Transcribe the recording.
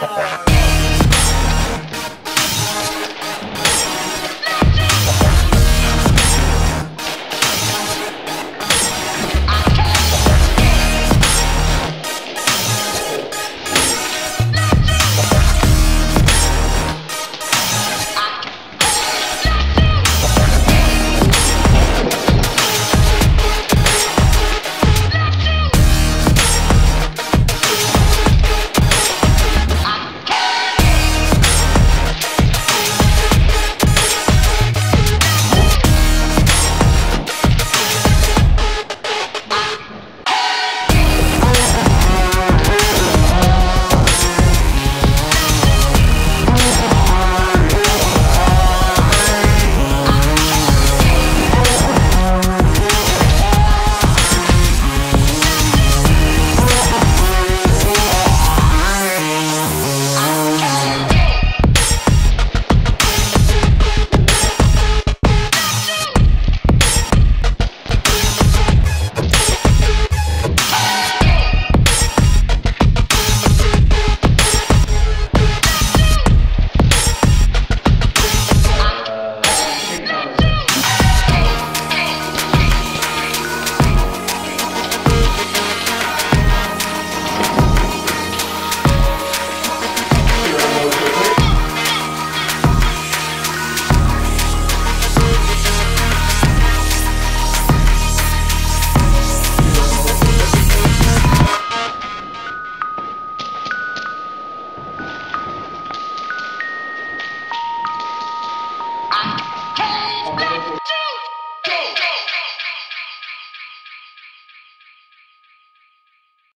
Yeah.